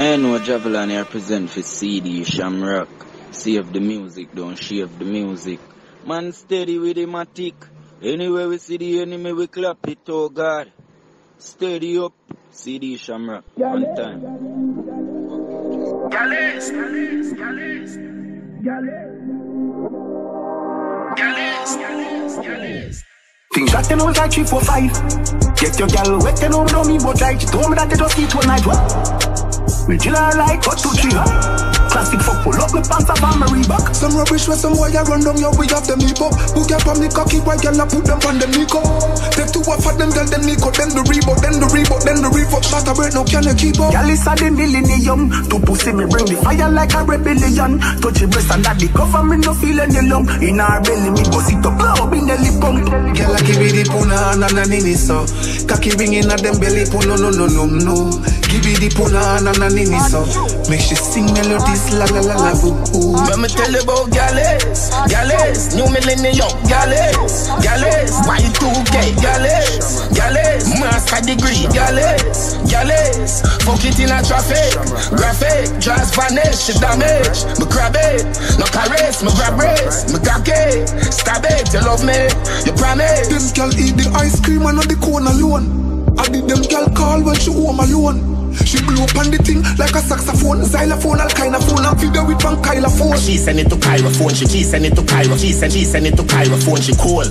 I know Javelin represent for CD Shamrock. Save the music, don't shave the music. Man steady with the matic. Anywhere we see the enemy, we clap it, oh God. Steady up, CD Shamrock. One time. Gales, Gales, Gales, Gales, Gales, Gales. Things that you know is like 3, 4, 5 Get your gal wet, me know me But like, she told me that they just eat one night What? We chill her like, what, two, three Classic fuck pull up me pants up on my Reebok. Some rubbish where some boy a run down your way off them hip up. Book up on me cocky white girl I put them on them Nico. Take two off of them girl them Nico Then the Reebok, then the Reebok, then the Reebok. Shot a break now can you keep up? Is a the millennium. To pussy me bring the fire like a rebellion. Touch your breast and that the cover me no feel any lung In her belly me bust it up blow in the lip pump. Girl I give it the puna na na nini so Cocky ringing at them belly puna no no no no. Give it the puna na na nini so Make she sing melodies la la la la ooh ooh Let me tell you about Gales, Gales, New Millennium, Gales, Gales, Y2K, Gales, Gales, Master Degree, Gales, Gales, fuck it in a traffic, graphic, just vanish, she damage, me grab it, no caress, me grab race, me grab it, stab it, you love me, you promise. Them girl eat the ice cream and not the cone alone I did them girl call when she home alone she blew up on the thing like a saxophone, xylophone, all kind of phone, and video with one Kyla phone. She send it to Cairo phone, she, she send it to Cairo, she send, she send it to Cairo phone, she call.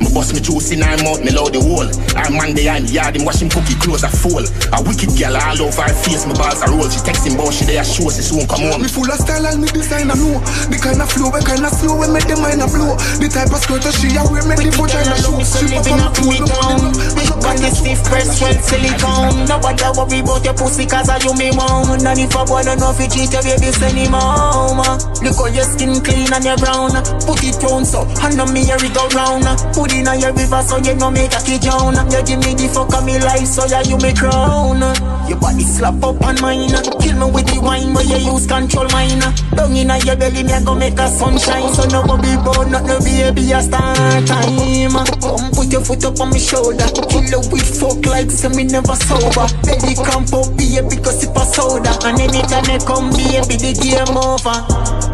Me bust me juice in her mouth, me load the hole. Her man they on yard, him wash him cookie clothes a full. A wicked girl all over her face, me balls a roll. She text him about she there show, she soon come home. Me full of style and me design I know The kind of flow, we kind of slow, we make the mind a blow. The type of skirt that she a wear, make the vagina show. She pop on the toe, the body Big body stiff breast, well silicone Nobody worry about your pussy cause I you me want. And if a boy don't know if you cheat your baby send him home. Look how your skin clean and your brown. Put it on so, and on me here it go round Put it on your river so you know make a kid drown You give me the fuck of me life so yeah you me crown. Your body slap up on mine. Kill me with the wine but you use control mine Down in your belly me a go make a sunshine. So no go be bored, not no baby a start time. Come put your foot up on my shoulder. Kill you with fuck like say me never sober. Baby come up baby cause sip a soda. And anytime they come baby the game over.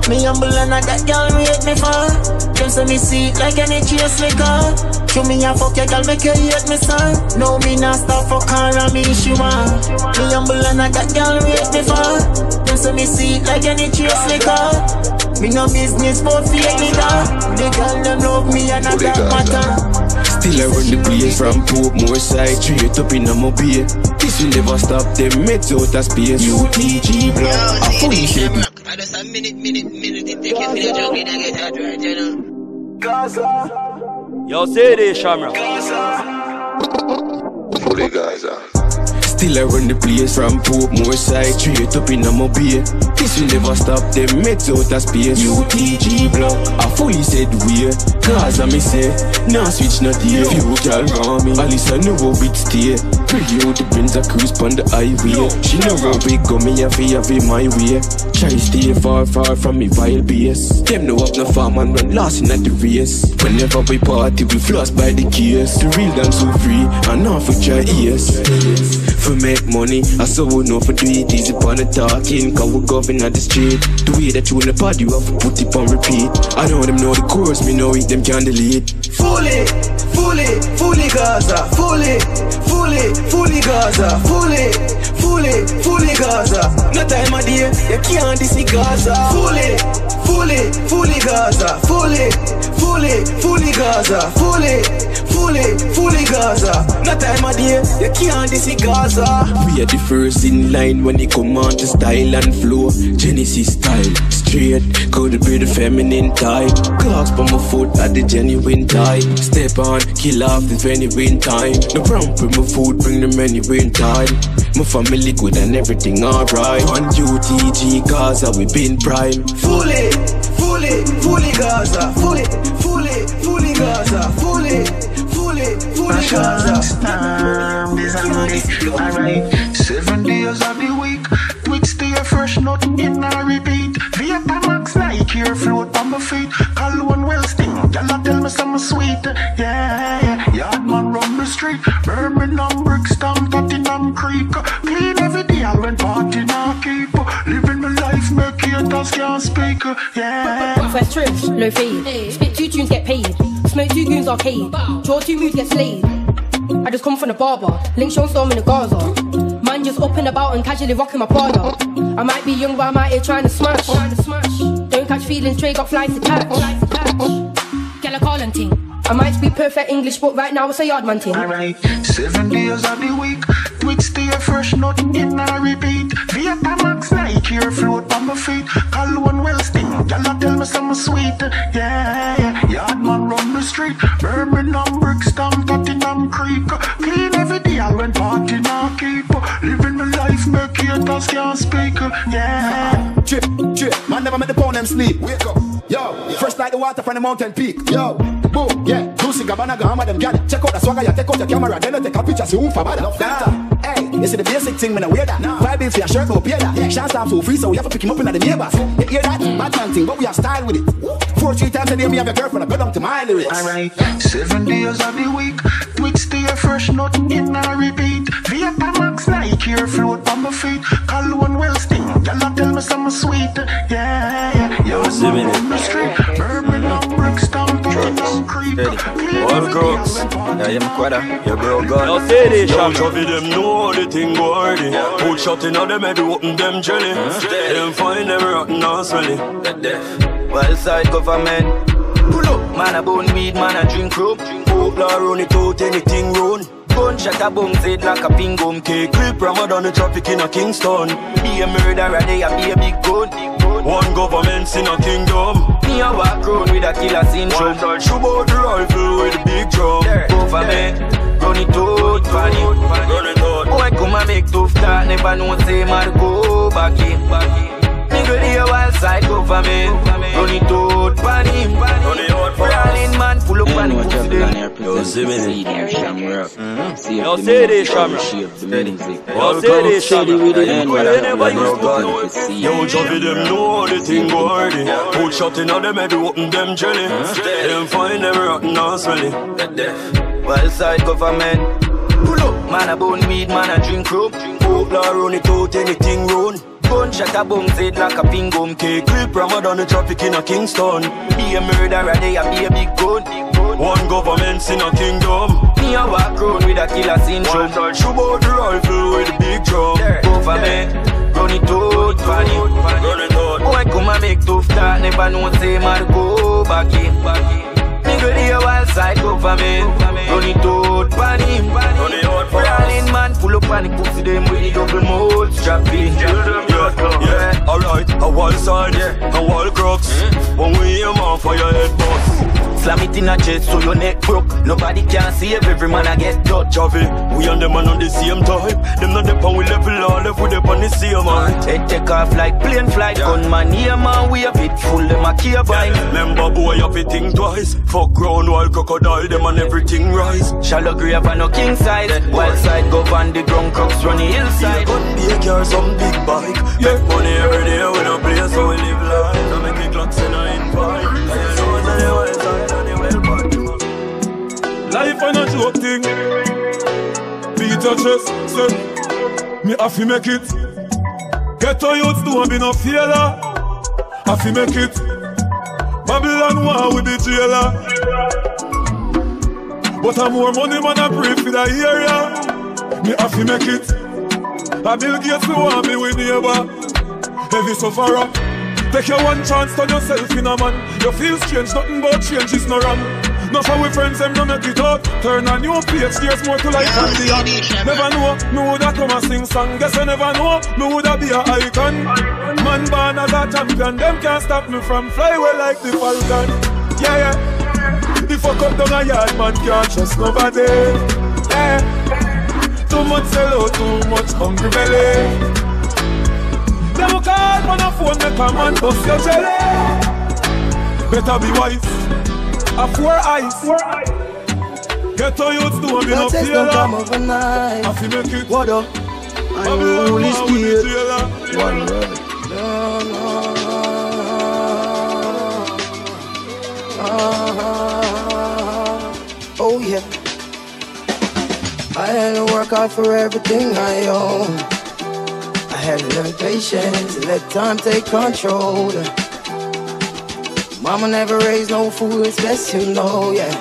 Me humble and I that girl rate me for. Them say me sweet like any chase liquor Show me a fuck your girl make you hate me son No me not stop for car and me she want. Me humble and I that girl rate me for. Them say me sweet like any chase liquor. Me no business for fake nigga The girl them love me and I that matter. Still I run the place from Portmore side Straight up in a mobile. This will never stop them meds out of space. UTG block I fully shake I just a minute, minute, minute, it take you to the jungle and get hot right, you know. Gaza, Yo, say this, Shamrock. Fully Gaza. Still I run the place from Portmore side Straight up in a mobile. This will never stop them meds out of space. UTG block I fully said we Cause I me say Nah switch not here. Few gal want me least I know how it stay. Pretty out the Benz a cruise pon the highway. She know how big go me a fi have it my way. Try stay far far from me vile base. Them know up no farm and run lost in at the race. Whenever we party we floss by the case. The real dance so free and off with your ears For make money. I so would know for do it easy pon the talking. Cause we govern at the street. The way that you in the pod you have to put it on repeat. I know them know the chorus me know it them can delete. Fully, fully, fully Gaza, fully, fully, fully Gaza, fully, fully, fully Gaza. No time of day, you can't me Gaza. Fully, fully, fully Gaza, fully, fully, fully Gaza, fully, fully, fully Gaza. No time of day, you can't diss me Gaza. We are the first in line when it come on to style and flow. Genesis style, straight, could be the feminine type. Clocks by my foot at the genuine type. Step on, kill off the genuine time. No problem with my food, bring them anywhere time. My family good and everything alright. On UTG Gaza, we been prime. Fully, fully, fully Gaza, fully, fully, fully Gaza, fully, fully, fully Gaza. Alright, seven days of the week. Twitch stay fresh, nothing in a repeat. Vapor max like here, float on my feet. Call one well sting. Y'all tell me some sweet. Yeah, yeah. Yard run the street. Birmingham, Brixton, Tottenham Creek. Clean every day, I went party knocky. Southwest trim, low fade. Spit two tunes, get paid. Smoke two goons arcade. Draw two moves, get slayed. I just come from the barber. Link Shawn Storm in the Gaza. Man just up and about and casually rocking my Prada. I might be young, but I'm out here trying to smash. Don't catch feelings, Trey got flies to catch. Get a call and ting. I might speak perfect English, but right now it's a yard man ting. Alright, seven days of the week, week stay fresh, nothing in a repeat. Vietamax like here, float on my feet. Call one well sting, y'all tell me something sweet. Yeah, yeah, yard man run the street. Birmingham, Brixton, Tottenham Creek. Clean every day, I went party now keep. Living my life, make haters can't speak. Yeah. Trip, trip, man never make the pound them sleep. Wake up, yo, fresh like the water from the mountain peak. Yo, boom, yeah, Lucy Gabbana Gama them gal. Check out the swagger, you take out your camera, then you take a picture, see who for bad. Nah, hey, you see the basic thing, man, I wear that. Five bills for your shirt, no pay that. Chance time so free, so we have to pick him up in the neighbors. You hear that? Bad man thing, but we have style with it. Four, three times a day, me have your girlfriend, I go down to my lyrics. Alright, seven days of the week, week stay fresh, nothing in a repeat. Vietamax like here, float on my feet. Call one well sting, y'all tell me something sweet. Yeah, yeah, yo, man on the street. Birmingham, Brixton, Tottenham Creek. Clean All every day, crooks. I went party Yeah, you quadra. You bro gun. Now say this, Yo, Javi, them know the thing go hardy. Put shot in them head, open them jelly. Them find them rotten and smelly. Well side government. Pull up. Man a bone weed, man a drink rum. Outlaw run it out, anything run. Gunshot a bounce it like a ping gum cake. Clip Ramadan, the traffic in a Kingston. Be a murderer, they a be a big gun. One government in a kingdom. Me a walk round with a killer syndrome. Shoot out the rifle with a big drum. There, government, run it out, pan it. Boy come and make tough talk, never know say man go back in. Nigga the wild side government, run it out, pan him. Run it out for us. Brawling man, pull up and Anyone pussy travel them. on here present see me. CD or Shamrock. See Yo, if say the this, music Shamrock. shape the music. Yo, say this, Steady Shamrock. with it. Yeah, Anyone you travel never on here used to present know. for CD Yo, or Javi, them Shamrock. know the thing go hardy. Put shot in them head, open them jelly. Them find them rotten and smelly. Wild side government, pull up. Man a bone weed, man a drink rum. Outlaw run it out, anything run. Gunshot a bounce it like a ping gum cake. Clip Ramadan, traffic in a Kingston. Be a murderer, they a be a big gun. One government in a kingdom. Me a walk round with a killer syndrome. Shoot out the rifle with a big drum. Government, run it out. Run it out. Boy come and make tough talk, never know say man go back in. Nigga the wild side government, run it out, pan him. Run it out for us. Brawling man, pull up and pussy them with the double mode strap in. Yeah, yeah, alright. A wall side, yeah, a wall crux. Hmm? When we aim off for your head bust. Slam it in a chest so your neck broke. Nobody can save every man I get touch. Javi, we and them man on the same time. Them not dep on we level all left with them on the same man. Head take off like plane flight. Gunman here man, we a bit full them a care by. Remember boy, you to think twice. Fuck ground while crocodile, them and everything rise. Shallow grave and no king size. Wild side go on the ground, crooks run the hillside. Gun be a car, some big bike. Make money every day, we no play, so we live life. So make it clocks in a invite. You know it's on Life ain't a joke thing. Beat your chest, say, me have to make it. Get to youths don't be no failure. Have to make it. Babylon war with the jailer. But I'm more money man I pray for the area. Me have to make it. I Bill Gates me want me with neighbor. Heavy sufferer. Take your one chance, turn yourself in a man. You feel strange, nothing but change is no wrong. Not for we friends, them don't make it out. Turn a new page, there's more to life than the act. Never know, me woulda come and sing song. Guess I never know, me woulda be a icon. Man born as a champion, them can't stop me from fly away like the falcon. Yeah, yeah. The fuck up down a yard, man can't trust nobody. Yeah. Too much sell out, too much hungry belly. Them will call on a phone, make a man bust your jelly. Better be wise. A four eyes. Get to youths do be no don't come overnight. I fi make it. What up? I'm Babylon Holy war with the Spirit. jailer. One word. No, no, no. Oh yeah. I had to work hard for everything I own. I had to learn patience and let time take control. Mama never raised no fool, it's best you know, yeah.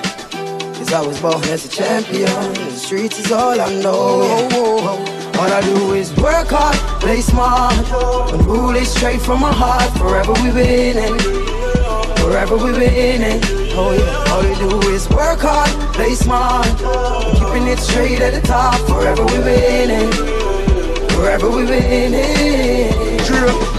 Cause I was born as a champion. The streets is all I know, yeah. All I do is work hard, play smart. And rule it straight from my heart. Forever we winning. Forever we winning. Oh yeah. All we do is work hard, play smart. Keeping it straight at the top. Forever we winning. Forever we winning.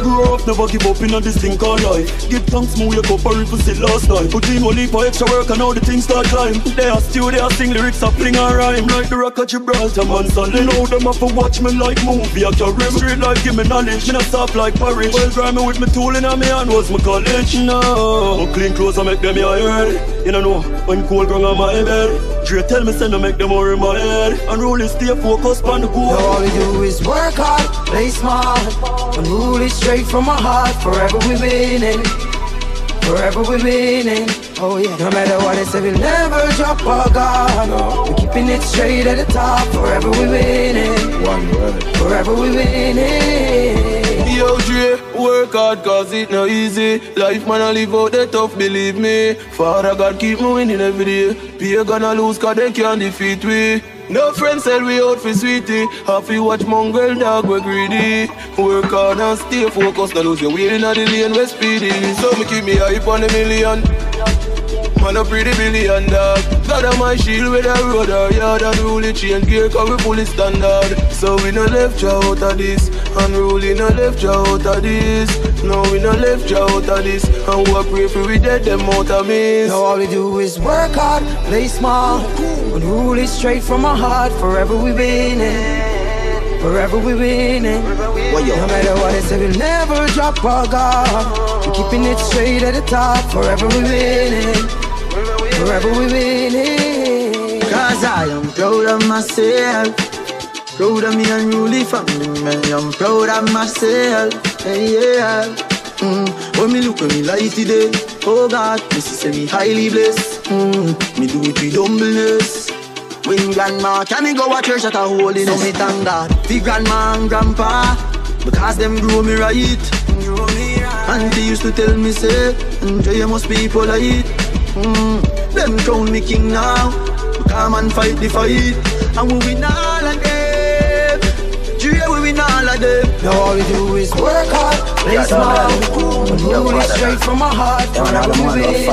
Grow up, never give up in this thing called life. Give thanks, move wake up, or if say last night. Put in only for extra work and all the things start climb. They are still, they are sing lyrics, are fling and rhyme. Like the rock of Gibraltar, man, solid. Know them have to watch me like movie. I carry me straight life, give me knowledge. Me not stop like porridge. Well, grimy with me tool in my hand was my college. No, but clean clothes, I make them iron. You don't know, when cold ground on my bed. Dre tell me, send to make them more in my head. And really stay focused on the goal. All we do is work hard, play smart. And rule it straight from my heart. Forever we winning. Forever we winning. Oh yeah. No matter what they say, we'll never drop our guard. No. We're keeping it straight at the top. Forever we winning. One word. Forever we winning. Work hard cause it no easy. Life man, I live out the tough, believe me. Father God keep me winning every day. Be gonna lose cause they can't defeat we. No friends sell we out for sweetie. Have to watch mongrel dog, we greedy. Work hard and stay focused, not lose your way in the lane, we speedy. So me keep me hype on a million. Man a pretty billion dog God on my shield with a road or yard Unruly chain gear cause we fully standard So we no left you out of this Unruly no left you out of this No we no left you out of this And we pray for we dead them out of miss Now all we do is work hard, play smart Unruly straight from my heart Forever we winning Forever we winning. No matter what they say, we'll never drop our guard. We're keeping it straight at the top. Forever we winning. We. Cause I am proud of myself. Proud of me unruly family. I'm proud of myself. Hey, yeah. Mm. When me look at me life today, oh God, me see say me highly blessed. Mm. Me do it with humbleness. When grandma can me go a church at a holiness So me thank God for grandma and grandpa Because them grow me right Auntie used to tell me say Enjoy must be polite mm. Them crown me king now We come and fight the fight And we win all of them Jay we win all of them Now all we do is work hard Play smart Move it straight from my heart Forever we winning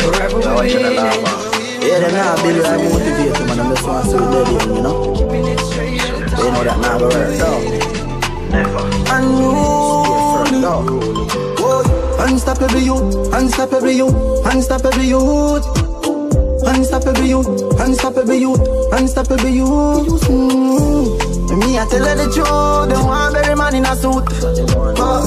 Forever we winning yeah, them now build like motivate them and them just want to see young, you know. They know that now go work. Never. Unruly. Unstoppable youth, unstoppable youth, unstoppable youth. Unstoppable youth, unstoppable youth, unstoppable youth. Mm. Me, I tell her the truth, don't want bury man in a suit. Uh,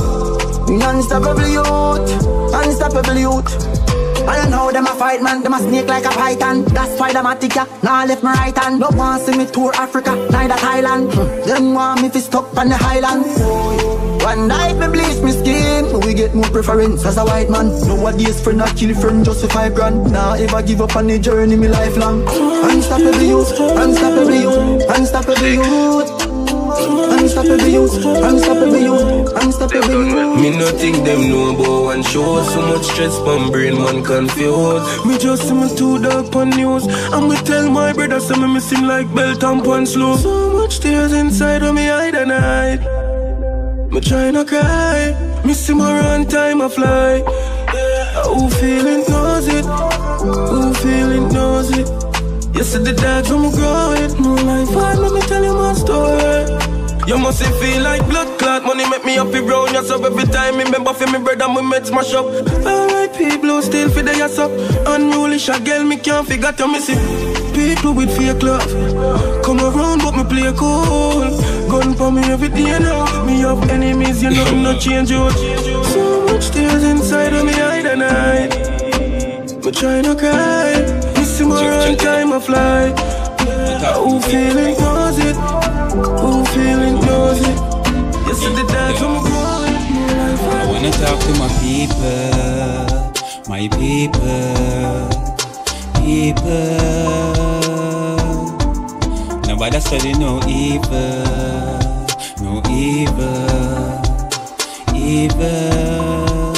unstoppable youth, unstoppable youth. I don't know them a fight man, them a snake like a python. That's why them a tick ya. Now left my right hand. No want see me tour Africa, neither Thailand. Hmm. Them want me fi stuck on the highland. One night me bleach me skin, we get more preference as a white man. Nowadays friend not kill friend just for five grand. Now nah, ever give up on the journey me lifelong. Unstoppable youth, unstoppable youth, unstoppable youth. Unstoppable youth, unstoppable youth. Me no think them know about one show. So much stress from brain, man confused. Me just see me too dark on news. And we tell my brother, say me miss him like belt and pan slow. So much tears inside of me, and hide. Me try not cry. Miss him around time I fly. Who feeling knows it? Who feeling knows it? Yesterday dogs when me grow it like five, let me tell you my story. You must feel like blood clot. Money make me happy brown yes up Every time. Me remember for me bread and me meds smash up. Alright people still for the ass up. Unruly shot girl me can't figure to me see People with fake love Come around but me play cool Gun for me every day now Me have enemies you know no change out So much tears inside of me hide and hide Me try not cry. Miss him around time I fly Who feeling knows it? Who feeling knows it? Yesterday that's when I'm. I wanna talk to my people, my people, people. By I study no evil, no evil, evil.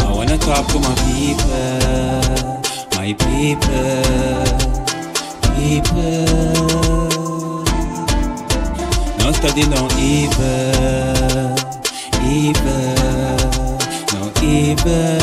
I wanna talk to my people, my people, people. No study no evil, evil, no evil.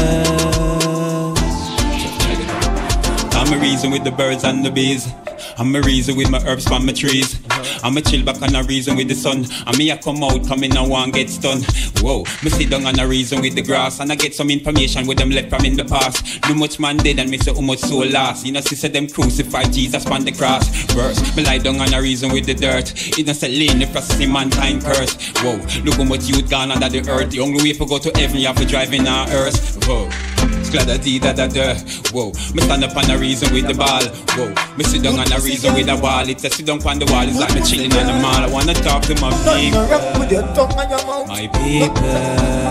I'm a reason with the birds and the bees. I'm a reason with my herbs from my trees. I'm a chill back on a reason with the sun. And me I come out, come in and one get stunned. Whoa, me sit down on a reason with the grass. And I get some information with them left from in the past. No much man dead and me say how much soul lost. You know, sister them crucified Jesus on the cross. Verse, me lie down on a reason with the dirt. Innocent lane, the processing mankind curse. Whoa, look how much youth gone under the earth. The only way for go to heaven, you have to drive in our earth. Whoa. Glad da da da da. Uh, whoa, me stand up on a reason with the ball. Whoa, me sit down on a reason with the wall. It's a sit down on the wall. It's like me chilling on the mall. I wanna talk to my people. Nothing wrong with your tongue and your mouth. My people.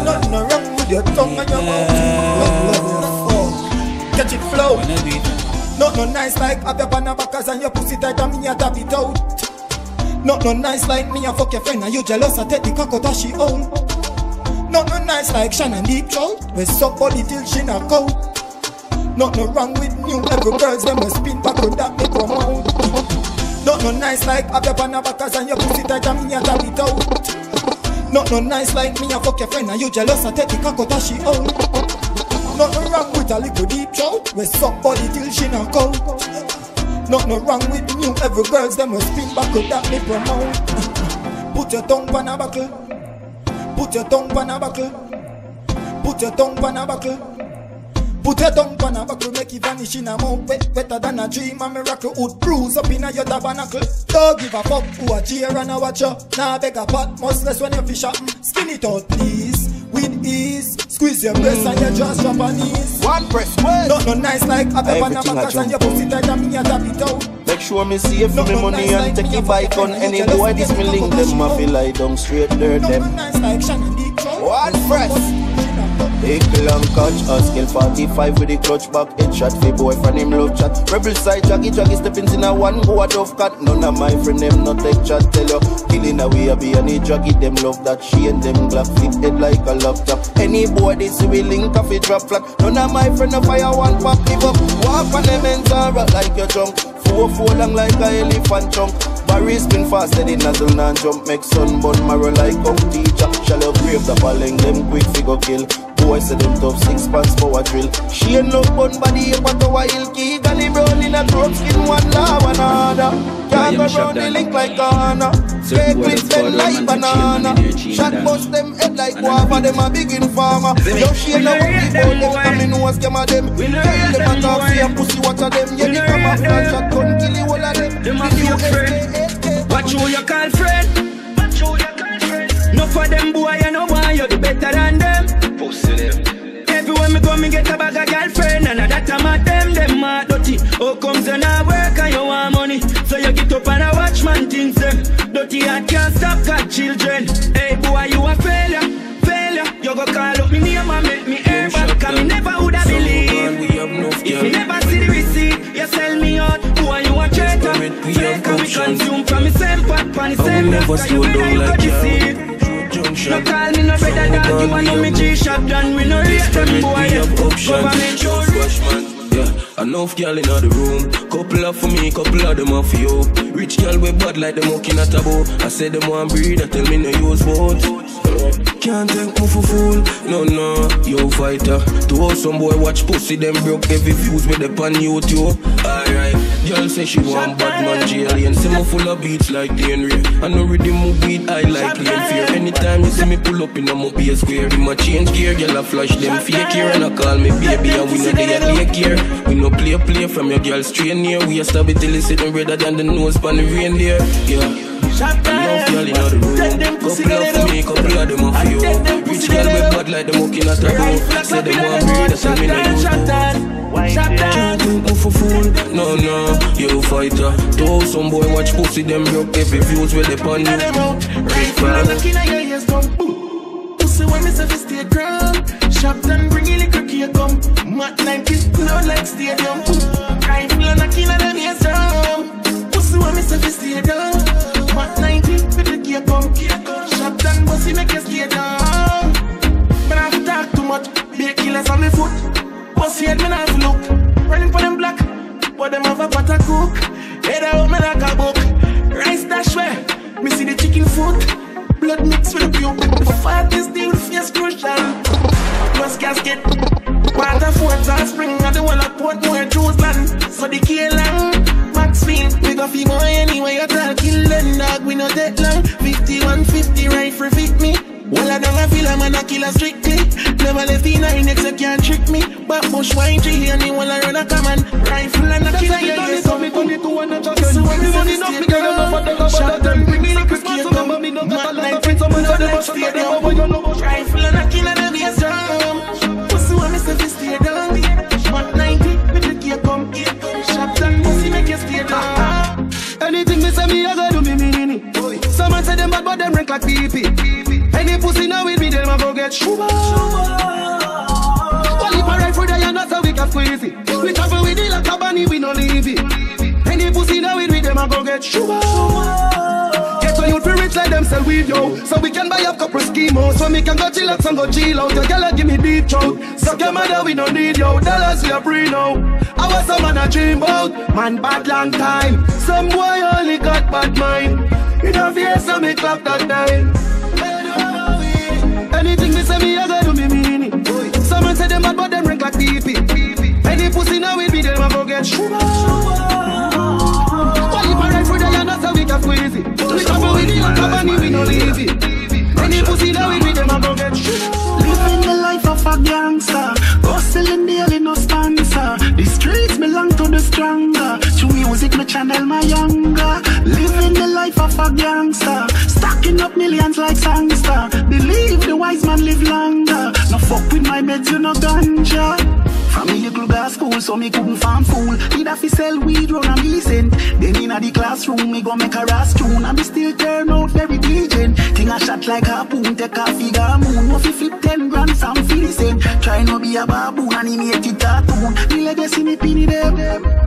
Nothing wrong with your tongue and your mouth. Catch it flow. Not no nice like have your banana backers and your pussy tight and me a tap it out. Not no nice like me a fuck your friend and you jealous I take the cock out she own. Nice like Shannon Deep Trout We suck body till she knock out. Not no wrong with new Every girls them a spin back with that me promote Not no nice like have your banana backers and your pussy tight and me a tap it out. Not no nice like me a fuck your friend and you jealous I take the cock out she own Not no wrong with a little deep trout We suck body till she knock out. Not no wrong with new Every girls them a spin back with that me promote Put your tongue on a buckle Put your tongue on a buckle. Put your tongue on a buckle. Put your tongue on a buckle, make it vanish in a mouth wet, wetter than a dream. A miracle would bruise up in a your tabernacle. Don't give a fuck who a cheer and a watcher. Now beg a pot, must less when you fish up. Skin it out, please, with ease. Squeeze your breast and your jaws knees. One press, well. Not no nice like a pepper and a and your pussy tight and me a tap it out. Make sure me save for me money and take it bike on any boy. This me link them, I feel like down straight dirt them. One press. Big long catch, a skill 45 with the clutch back. Headshot for boyfriend him love chat. Rebel side jaggy jaggy stepping in a one. A dove cat? None of my friend them not take chat. Tell you killing away a be any jaggy them love that She and them glock fit head like a laptop Any boy this we link off drop flat. None of my friend no fire one pop live up. Walk on them and like your junk. Four four long like a elephant chunk Barry spin faster than nozzle non jump Make sun burn marrow like up teacher Shall have brave the falling them quick figure kill Boy say them tough six pants for a drill. She ain't no bun body but a while key Gully brown in a throat skin one law another Can't go round the link like Ghana Fake with them like banana. Shot bust them head like guava Them a big informer Yo she ain't no worry about them Come in was scam of them Tell them a talk see a pussy watch of them? Yeah the and shot gun kill the whole of them. Them a fake friend Watch who you call friend. Watch who you call friend. No for them boy you know why you the better than them Them Everywhere me go, me get a bag of girlfriend And that time at them, them are dirty How comes you not work and you want money? So you get up and a watch man things them. Dirty heart can't stop got children. Hey boy, you a failure, failure. You go call up me name and make me air back. Cause me never woulda believe. If you never see the receipt, you sell me out. Boy, you a traitor. Fake and we consume from the same pot Pan the same Cause you know you got deceive no call me no better dog, you a know me G-Shop done Me no rate them boy, government show Yeah, enough girl in the room. Couple of for me, couple of them for you. Rich girl with bad like them walking at a bow. I said them want breed, I tell me no use vote. Can't take me for fool, no no, yo fighter. To all some boy watch pussy, them broke every views with the pan YouTube. Alright, girl say she want bad man jail and see me full of beats like Henry. I know rhythm move beat, I like clean fear. Anytime you see me pull up in a mobile square, in my change gear, girl I flash them fake here and I call me baby and we know they at lake here. We no play play from your girl straight near. We a stab it till it's sitting redder than the nose pan the reindeer. Yeah. Enough girl in the room. Of for me, them you. Rich girl with like them at them that's me no think me for fool, no you fighter. Though some boy watch pussy, them broke every views they pan you. Right father. Pussy when me say stay Shop done bring a little cake come Mat 90 loud like stadium Rifle and a kill and them ears down Pussy when me say fi stay down Hot 90, with the gear come. Shot down, bossy, make you stay down. Man, I talk too much. Be a killers on me foot. Bossy head, man, I have to look. Running for them black, but them have a pot of cook. Head out, man, like a book. Rice dash where, me see the chicken foot. Blood mixed with the puke. The fat is deal, face crucial. Plus casket, water forts and spring. And the one at Portmore, Jerusalem. So the K long, Maxfield. We got fee more anyway. You tell kill dog, we no take long. 51, 50 rifle fit me. Well, I don't feel a man a killer strictly. Never left in a next, you can't trick me. But bush wine tree, and you wanna run a command. Rifle and a killer, yeah, yeah. So me turn it to one just So when me money enough, me get enough for the Shot them, bring me like a smart, so remember me no got a lot of friends. So man, so the bus, so the bus, but you know bush. Rifle and a killer, them yes, drum. Pussy when me fi stay down. But 90, me take you come. Shot and pussy make you stay ah, down. Ah. Anything me say me, I go do me meaning it. Some man say them bad, but them rank like pee Any pussy now with me, them a go get shuba. Well, if I ride for the and that's how we can squeeze it. We travel with it like a bunny, we no leave it. Any pussy now with me, them a go get shuba. Get to you for rich like them sell weed, yo. So we can buy a couple schemos. So me can go chillax and go chill out. Your girl give me deep throat. Suck your mother, we no need, yo. Dollars we a free now. I was some man a dream about. Man bad long time. Some boy only got bad mind. In a face, so me clap that time. Say me, I go do me mean it. Some man say them bad, but them rank like PP. Any pussy now with me, them a go get sugar. Why if I ride for the that's how we can squeeze it. We come with it like a bunny, we no leave it. Any pussy now with me, them a go get sugar. Living the life of a gangster. Hustling daily, no sponsor. The streets belong to the stronger. To music, me channel my younger. Living the life of a gangster. Stacking up millions like sangster. Believe the wise man live longer. No fuck with my meds, you no ganja. From me little girl school, so me couldn't farm fool. Did have to sell weed, run and listen. Then inna the classroom, me go make a ras tune. And me still turn out very diligent. Thing a shot like a harpoon, take a figure moon. No fi flip ten grand, some feel cent. Try no be a baboon, animated cartoon. Me legacy, me pinny them.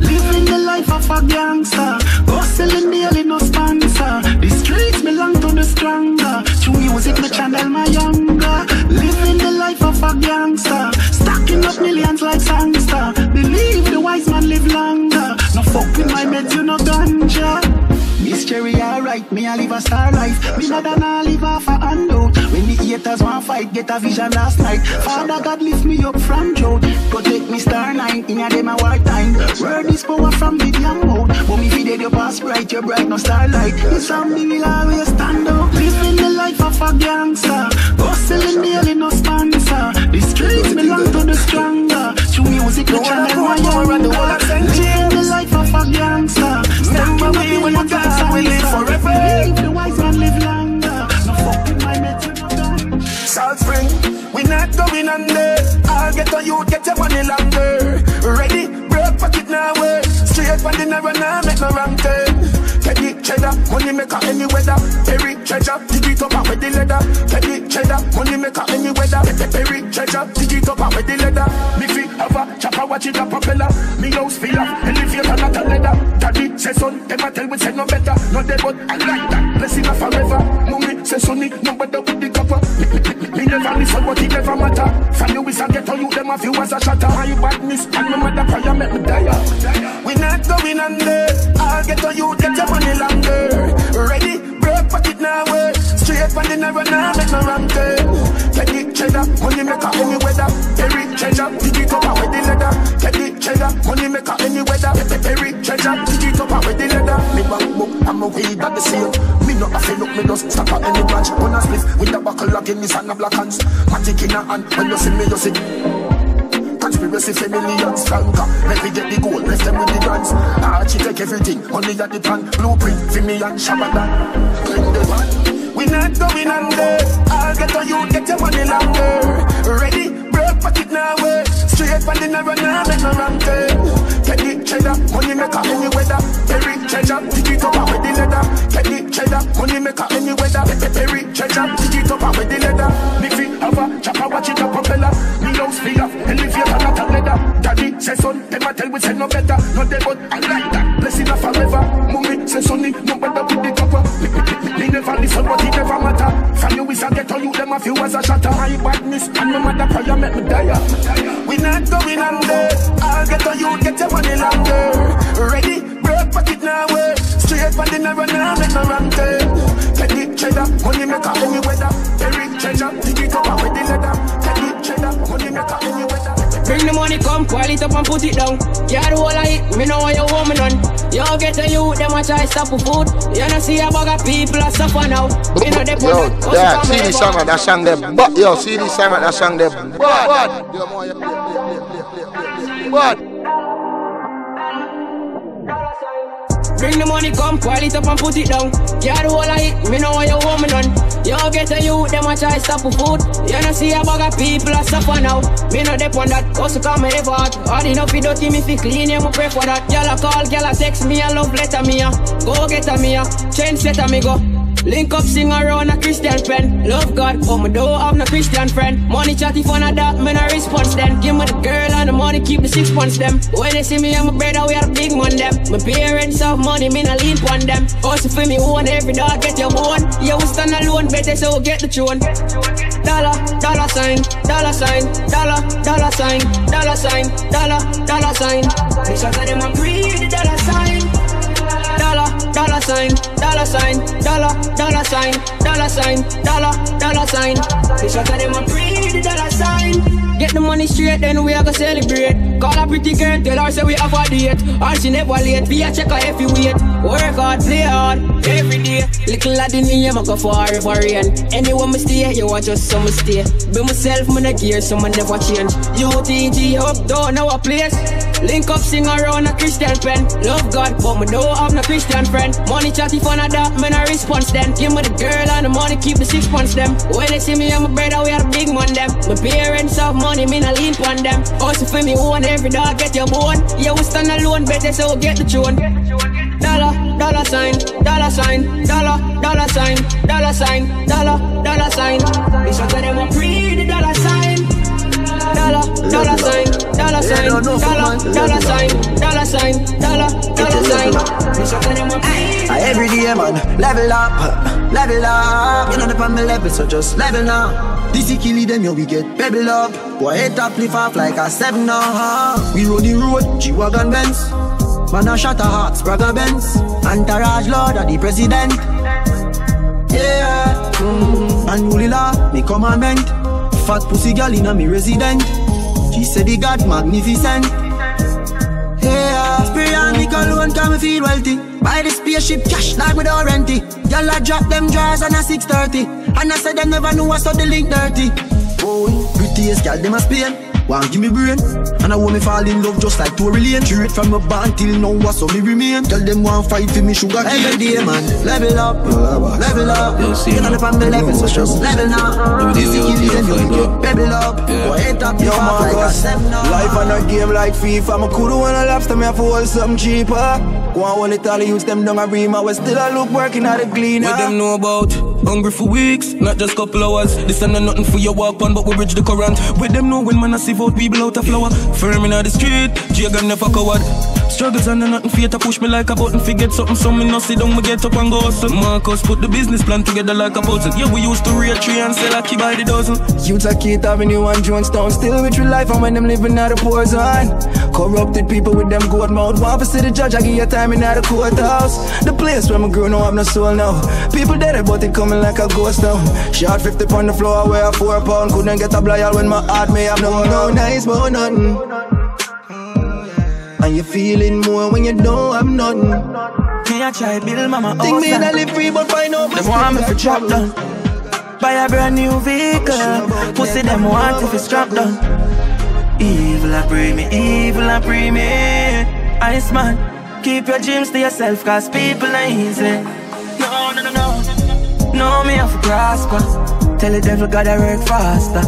Living the life of a gangster. Hustling daily, no sponsor. The streets belong to the stronger. Through music, me channel my younger. Living the life of a gangster. Stacking up millions like sangster. Believe the wise man live longer. No fuck with my meds, you no ganja. Miss Cherry, alright, me I live a star life. Me not gonna live off a handout. When the haters want fight, get a vision last night. Father God lift me up from drought. Protect me star nine, in a them a war time. Word is power from the damn mouth. But me fi dead, you pass bright, you bright, no starlight. This song me will always stand out. Living the life of a gangster. Hustling daily, no sponsor. The streets belong to the stronger. Through music, the channel my younger. Living the life of a gangster. Stand by me when you dance and we live forever. Believe the wise man live longer. No fuck with my mates, you know done. Salt Spring, we not going under. I'll get on you, get your money longer. Ready, break pocket now, way. Straight on the narrow now, make no wrong turn. Teddy cheddar, money maker any weather. Perry treasure, dig it up and with the leather. Teddy cheddar, money maker any weather. Perry treasure, dig it up and with the leather. Me fi have a watch it a propeller. Me house fi have elevator, not a leather. Daddy say son, them a tell we say no better. No dead but I like that. Blessing a forever. Mommy say sonny, no better with the copper. Me, never listen, but it never matter. From you is a ghetto, you them a few as a shatter. My badness and my mother prayer make me die. We not going under. I'll get on you, get your money longer. Ready, break pocket now, way. Straight from the narrow now, make no wrong turn. Teddy cheddar, money maker any weather. Perry treasure, dig it up with the leather. Teddy cheddar, money maker any weather. Perry treasure, dig it up and with the leather. Me bang book, I'm a weed at the seal. Me not a feel look, me just stop at any branch. On a split with the buckle of Guinness and a black hands. Matic in a hand, when you see me, you see. Conspiracy for millions franca Let me get the gold, rest them with the grants Archie take everything, only at the plan Blueprint for me and Shabada Clean the man We not going under I'll get on you, get your money longer Ready, break pocket now, way Straight from the narrow now, make no wrong turn Teddy cheddar, money maker any weather. Perry treasure, dig it up with the leather. Teddy cheddar, money maker any weather. Perry treasure, dig it up with the leather. Fi have a chopper, watch it a propeller. Me house fi have elevator, not a leather. Daddy say son, them a tell we say no better. No dead but I like that, blessing a forever. Mommy say sonny, no better with the copper they never listen but it never matter. From you is a ghetto, you them a few as a shatter. My badness and my mother prayer make me die. We not going under. I'll get to you, get your money longer. Ready, break, but it now work. Straight from the narrow, now make no wrong turn. Petty cheddar, money maker, any weather. Very treasure, dig it up with the leather. Petty cheddar, money maker and put it down. Yeah, the whole of it, me know what you want me done. You get a youth, them a try stop with food. You know see a bag of people a suffer now. Me know they put Yo, that. yeah, see the song of that song there. But yo, see the song of that song there. But but Bring the money, come, pile it up and put it down. Yeah, the whole of it, me know what you want me done. You get a youth, them a try stop for food. You know see a bag of people a suffer now. Me know dep on that, also come me ever hot. Hard enough, you dirty me fi clean, you me pray for that. Gyal a call, gyal a text me, a love letter me a. Go get a me a, change setter me go. Link up, sing around a Christian friend. Love God, but me don't have no Christian friend. Money chatty fun of that, me no response then. Give me the girl money, keep the six points them. When they see me and my brother, we are the big man them. My parents have money, me no lean on them. Also for me, own every dog get your own. You will stand alone, better so get the tune. Dollar, dollar sign, dollar sign, dollar, dollar sign, dollar sign, dollar, dollar sign. Make sure that them a breathe the dollar sign. Dollar, dollar sign, dollar sign, dollar, dollar sign, dollar sign, dollar, dollar sign. Make sure that them a breathe the dollar sign. The money straight, then we are gonna celebrate. Call a pretty girl, tell her say we have a date. Or she never late, be a check her if you wait. Work hard, play hard, every day. Little lad in me, I'm go for rain. Anywhere me stay, you want just some stay. Be myself, me not gear, so me never change. UTG up, don't know a place. Link up, sing around a Christian pen. Love God, but me don't have no Christian friend. Money chatty fun of that, me no response then. Give me the girl and the money, keep the six points them. When they see me and my brother, we are big man them. My parents have money, me no lean on them. Also for me, own every dog get your bone. Yeah, we stand alone, better so get the tune. Dollar, dollar sign, dollar sign, dollar, dollar sign, dollar sign, dollar, dollar sign. Sure that them a pre the dollar sign. Dollar, dollar sign, dollar sign, dollar, dollar sign, dollar sign, dollar, dollar sign. Sure that them a every day, man, level up, level up. You know the me level, so just level now. This is killing them, yo, we get pebble up. Boy, head up, lift off like a seven. We roll the road, G-Wagon Benz. Man, I shot a heart, Spragga Benz. Entourage Lord of the President. Yeah, mm, and law, me commandment. Fat pussy girl in a me resident. She said he got magnificent. Yeah, spray on me cologne come me feel wealthy. Buy the spaceship cash like me don't rent it. Y'all a drop them drawers on a 630. And I said I never knew I saw the link dirty. Oh, prettiest girl them a Spain. Want give me brain And I want me fall in love just like Tory Lane Straight from my band till now what's so me remain Tell them want fight for me sugar cane Every day man, level up, level up You know the family level so just level now This is killing them you get pebble up Boy head up, Yo, Marcus, life on a game like FIFA. Me coulda won a lobster, me have to hold something cheaper. Go on, hold it all, use them down a ream. I was still a look working at the cleaner. What them know about? Hungry for weeks, not just couple hours. This ain't nothing for your walk on, but we bridge the current. With them know when man I see vote people out of flower. Firm in the street, Jagan never coward. Struggles and nothing fear to push me like a button. Forget something, so me no sit down, me get up and go hustle. Marcus put the business plan together like a puzzle. Yeah, we used to real tree and sell a key by the dozen. Youths a Keith Avenue and Jonestown Still with your life and when them living out of poison Corrupted people with them gold mouth Want to see the judge, I give you time in the courthouse The place where my girl no have no soul now People dead but they coming like a ghost now Shot 50 on the floor, I weigh a 4 pound. Couldn't get a blood when my heart may have no, no nice but nothing. Mm. And you feeling more when you don't have nothing. Me a try build mama Think me that live free but find out Them want me for drop down Buy a brand new vehicle. Pussy them want if it's strap down Evil I pray me, evil I pray me. Ice man, keep your dreams to yourself Cause people ain't easy no me have to one. Tell the devil gotta work faster.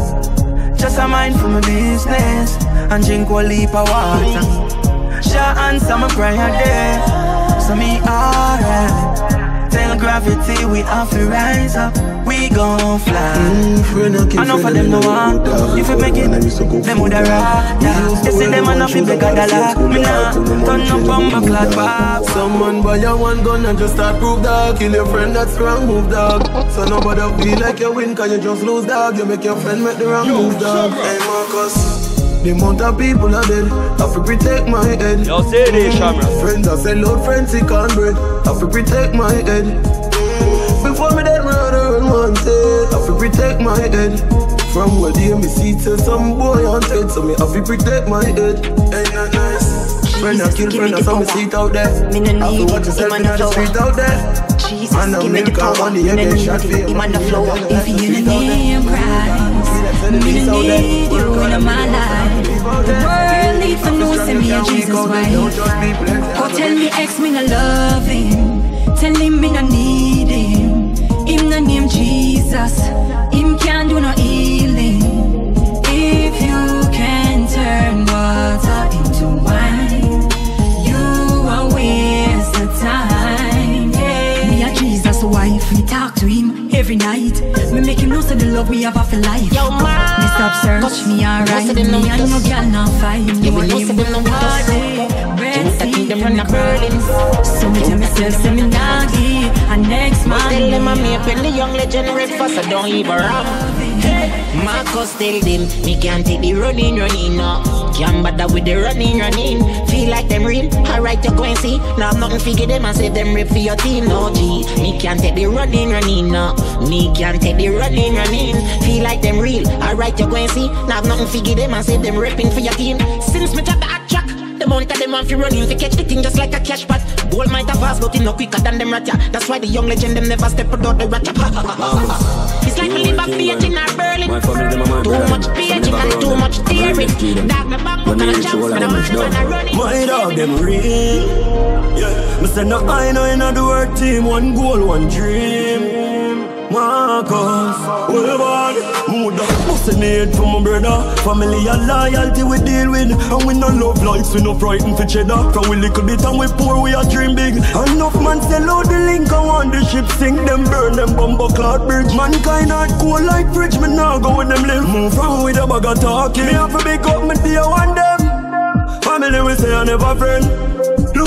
Just a mind for my business And drink one leap of water. Short answer my prayer there. So me alright. Tell gravity we have to rise up We gon' fly I know for them no one If we make it, them woulda ride You see them and nothing bigger than that Me nah turn up on my clock pop Someone buy you one gun and just start prove dog. Kill your friend that's wrong move dog. So nobody feel like you win cause you just lose dog. You make your friend make the wrong move dog. Hey Marcus the amount of people are dead, I have to protect my head. Yo, say this, Shamra. Friends I sell out friends sick on bread, I have to protect my head. Protect my head. From where they me see to some boy on dead, so me have to protect my head. Ain't that nice? Friend I kill friend, that's how me see it out there. Me no need watch yourself in the the street out there. Jesus, Man, give me the power. money, you get shot for your on the floor. If you need him Christ, me no need you in my life. The world needs to know say me a Jesus wife. Go tell me ex me no love him. Tell him me no need him. Him no name Jesus. Him can't do no healing. If you can turn water into wine, you are waste of time. Yeah. Me a Jesus wife, me talk to him every night. Me make him know say the love we have for life. Yo, man. Me stop search, me alright. Me and no girl now fight. Me we know say them no Things that keep them run the a Berlins. So me tell myself, say me nah give. And next Must tell them I'm man. me the young legend red fast, I don't even ram. Marcus tell them, me can't take the running, running, no. Can't bother with the running, running. Feel like them real, alright, you go and see. Now I'm nothing figure them and save them rip for your team, no G. Me can't take the running, running, no. Me can't take the running, running. Feel like them real, alright, you go and see. Now I'm nothing figure them and save them ripping for your team. Since me drop the hot track, the amount of them want fi running fi catch the thing just like a cash pot. Gold might have fast, but it no quicker than them rat ya. That's why the young legend them never step out the rat ya. It's like me live a page in a Berlin. My family, them are my Too much page and too much theory. Dog the bank When book and they a reach chance all for the them man is man a done. My dog, them real. Yeah, me say no, I know in the work team, one goal, one dream. Marcus, bad, mother, what's the need for my brother? Family and loyalty we deal with, and we no love lights, we no frightened for cheddar. From we little bit and we poor, we are dream big. Enough man sell out the link, and want the ship sink them, burn them bumper cloud bridge. Mankind hard cool like fridge, me now go with them live. Move from with a bag of talking, me have to big up me dear one them. Family we say I never friend.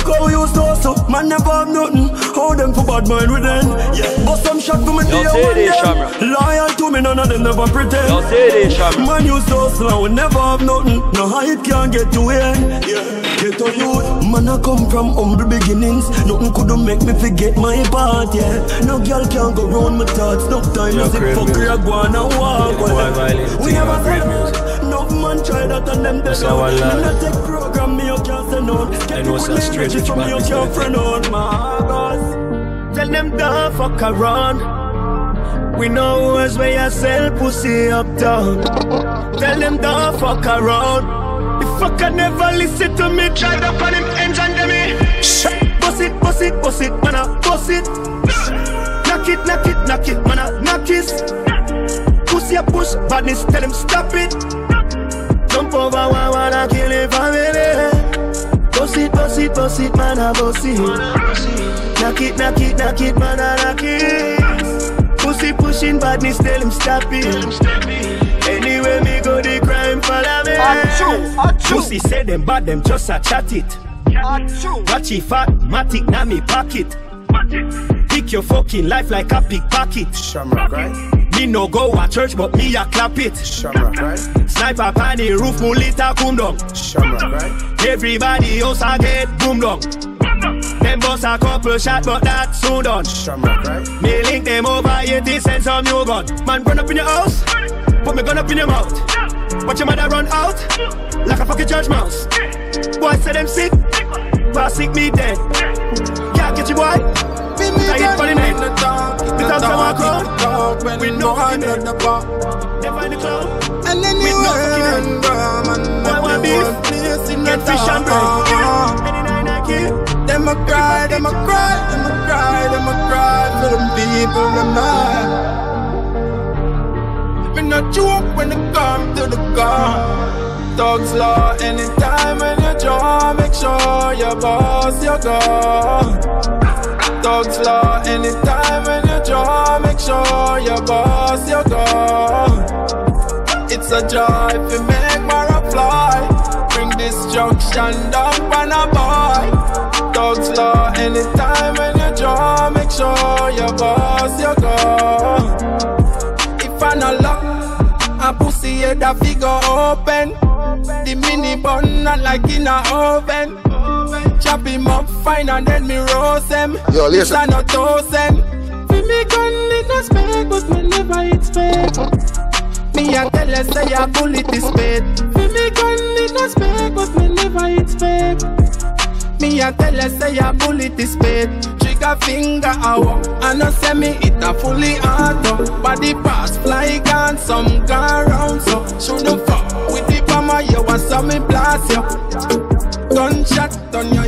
We used to hustle, man never have nothing. How them for bad mind with them? Yeah, but some shot for me say one them. Loyal to me, none of them never pretend. Yo, say this, Shamrock. Man to hustle and we never have nothing. No height can't get to end. Yeah, get to youth. Man I come from humble beginnings. Nothing could make me forget my part. Yeah, no girl can't go round my thoughts. No time is it sit crave fuck music. I go on and walk. Yeah, boy, violin, we never man, crave said music. no man try that and them dead That's I out. Me not take program, me you can't say no. Get know with some me straight energy from me you can't friend on my boss. Tell them don't fuck around. We know who's where you sell pussy uptown. Tell them don't fuck around. If I can never listen to me, try to on him engine to me. Bust it, bust it, bust it, man, I bust it. Knock it, knock it, knock it, man, I knock it. Pussy a push, badness, tell him stop it. Jump over one, wanna kill him family. Bust it, bust it, bust it, man, I bust it. Knock it, knock it, knock it, man, I knock it. Pussy pushing badness, tell him stop it. Anyway, me go the crime, follow me. Pussy say them bad, them just a chat it. Watch it fat, matic, na me pocket. Pick your fucking life like a pickpocket. Shamrock, right? Me no go a church, but me a clap it. Shamrock, right? Sniper pan the roof, mulita come down. Shamrock, right? Everybody else a get boom down. Them bust a couple shot, but that soon done. Shamrock, right? Me link them over 80 cents some new gun. Man, run up in your house, put me gun up in your mouth. Watch your mother run out, like a fucking judge mouse. Boy say them sick, but sick me dead. Can't get you boy. Me me for the in the dark, in The the dogs are dark, in the dark, when We know know I fucking know it. the bar. They find the clown. And then you know fucking run, it. rum, and Why then want the beef? whole place in the Get fish and dark. bread. Any night I kill. Them a cry, them a cry, them a cry, them a cry for them people them night. Me not joke when it come to the gun. Dogs law anytime when you draw, make sure your boss your gun. Dogs law anytime when you draw, make sure your boss your gun. It's a joy if you make Mara fly. Bring this destruction down on a boy. Dogs law anytime when you draw, make sure your boss your gun. If I not lock, a pussy head a figure open. The mini bun not like in a oven. Chop him up fine and then me roast him. Yo, listen. a no toast him. For me gun it no spec, but me never expect. Me I tell her say a bullet is paid. Me me gun in a spec, but me never hit spec. Me I tell her say a bullet is paid. Trigger finger hour, and I say me it a fully auto. Body pass fly gun, some gun round so. The fuck with the bomber, you want some me blast you. Gunshot, turn you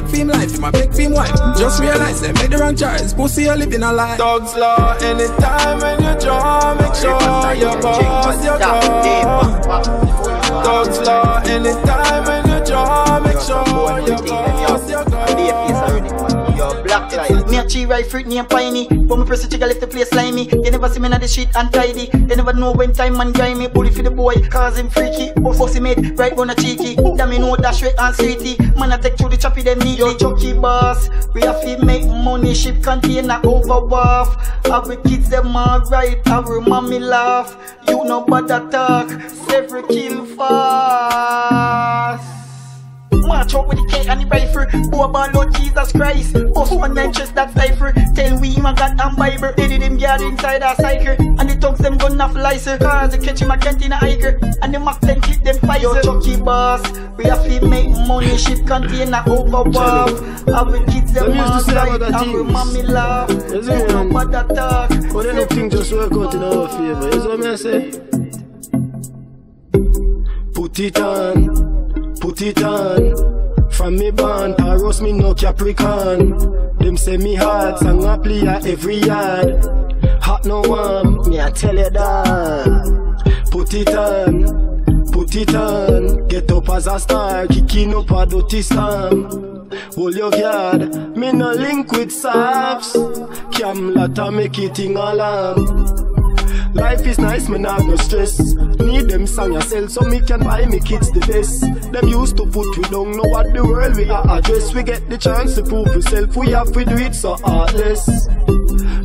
Me a take film life, my big film wife. Just realize they made the wrong choice. Pussy you living a lie. Dogs law, anytime when you draw, make sure you boss your jaw. Dogs law, Me a chi right fruit name piney. When me press the trigger, left the place slimy. You never see me on the street untidy. You never know when time man grimy. Bully for the boy, cause him freaky. But fussy made, right on a cheeky. Damn me know dash right and sweetie. Man I take to the choppy then neatly. Yo, chucky boss. We have to make money, ship container over wharf. Our kids them alright, our mommy laugh. You know but that talk. Several kill fast. March out with the cake and the rifle. Go about Lord Jesus Christ. Boss one entrance that cipher. Tell we him a God and Bible. Did him guard inside our cycle. And the thugs them gun off license. Cause they catch him a canteen a hiker. And the Mac 10 clip them Pfizer. Yo, Chucky boss. We have to make money. Ship container over wharf. Our kids them all right. Our mommy laugh. You know what that talk. But then thing just work out in our favor. See what me say? Put it on, put it on. From me band, Paros me no Capricorn. Them say me hard, sang a player every yard. Hot no one, me I tell you that. Put it on, put it on. Get up as a star, kicking up a dirty storm. Hold your guard, me no link with softs. Cam lata make it in alarm. Life is nice, me not no stress. Need them song yourself so me can buy me kids the best. Them used to put we down, know what the world we are address. We get the chance to prove ourselves, we have to do it so heartless.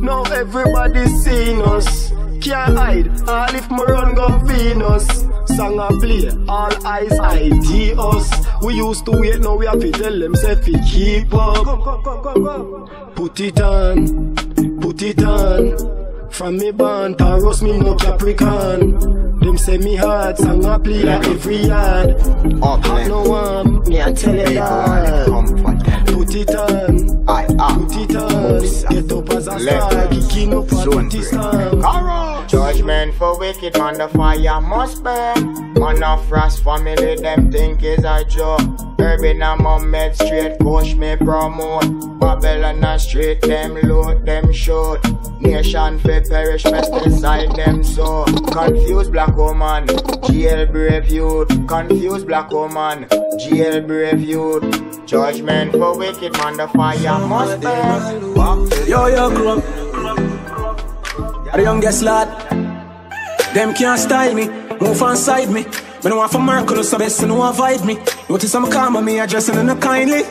Now everybody's seeing us. Can't hide, all if me run go Venus. Song a play, all eyes ID us. We used to wait, now we have to tell them say keep up. Put it on, put it on. From me born, Taurus me no Capricorn. Them say me hard, song a play like every yard. Hot no one, me I tell you that. Put it on, put it on. Get up as a star, kicking up a dirty storm. Judgment for wicked man, the fire must burn. Man of Frost family, them think is a joke. Urban and Mohammed straight push me promote. Babylon and street, them load, them shoot. Nation fi perish, pesticide them so. Confused black woman, jail brave youth. Confused black woman, jail brave youth. Judgment for wicked man, the fire must burn. Yo, yo, crew. The youngest lad. Them can't style me, move on side me. Me no want for miracle, so best to know avoid me. Notice I'm calm, me addressing in a kindly.